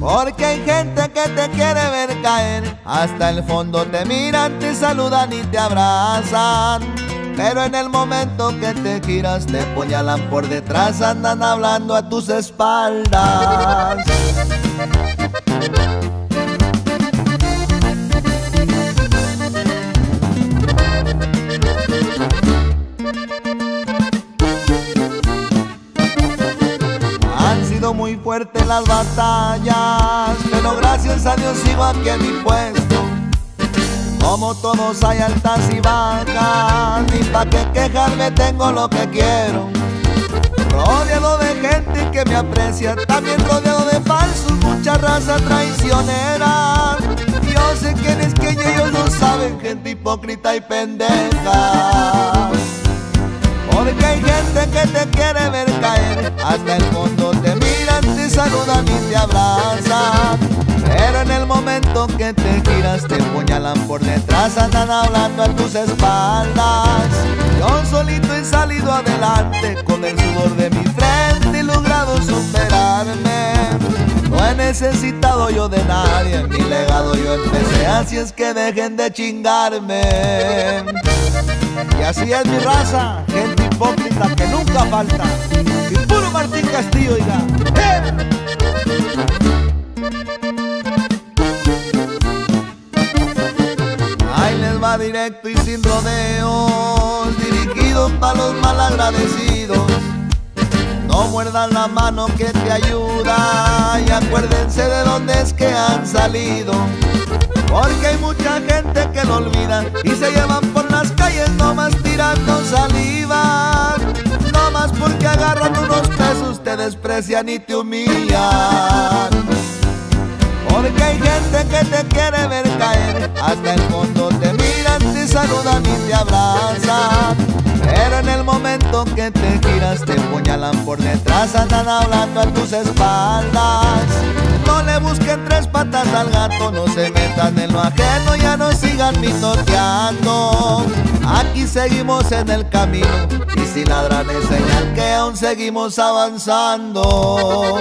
Porque hay gente que te quiere ver caer, hasta el fondo te miran, te saludan y te abrazan. Pero en el momento que te giras te puñalan por detrás, andan hablando a tus espaldas. Muy fuertes las batallas, pero gracias a Dios sigo aquí en mi puesto. Como todos hay altas y bajas, ni pa' qué quejarme tengo lo que quiero. Rodeado de gente que me aprecia, también rodeado de falsos, mucha raza traicionera. Yo sé quién es que ellos no saben, gente hipócrita y pendeja. Porque hay gente que te quiere ver momento que te giras te puñalan por detrás, andan hablando a tus espaldas. Yo solito he salido adelante con el sudor de mi frente y logrado superarme. No he necesitado yo de nadie, mi legado yo empecé, así es que dejen de chingarme. Y así es mi raza, gente hipócrita que nunca falta. Y puro Martín Castillo. Va directo y sin rodeos, dirigido para los malagradecidos. No muerdan la mano que te ayuda y acuérdense de dónde es que han salido. Porque hay mucha gente que lo olvida y se llevan por las calles nomás tirando saliva. Nomás porque agarran unos pesos te desprecian y te humillan. Porque hay gente que te quiere ver caer, que te giras te puñalan por detrás, andan hablando a tus espaldas. No le busquen tres patas al gato, no se metan en lo ajeno, ya no sigan mitoteando. Aquí seguimos en el camino y si ladran es señal que aún seguimos avanzando.